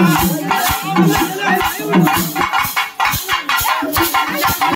Bye.